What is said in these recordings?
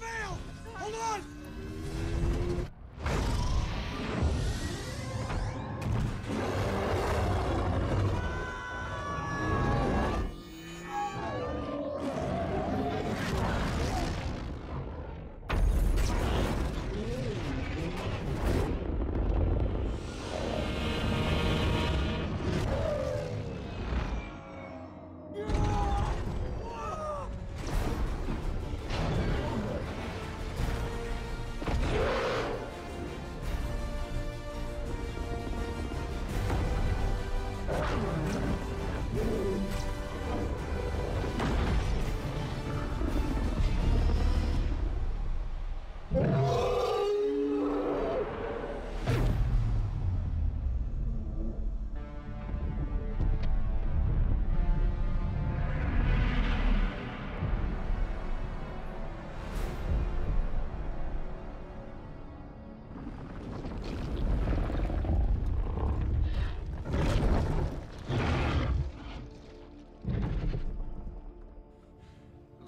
failed! Hold on!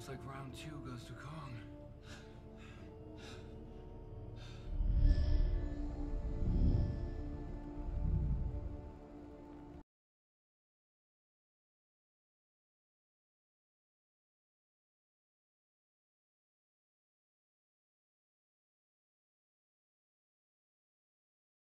Looks like round two goes to Kong.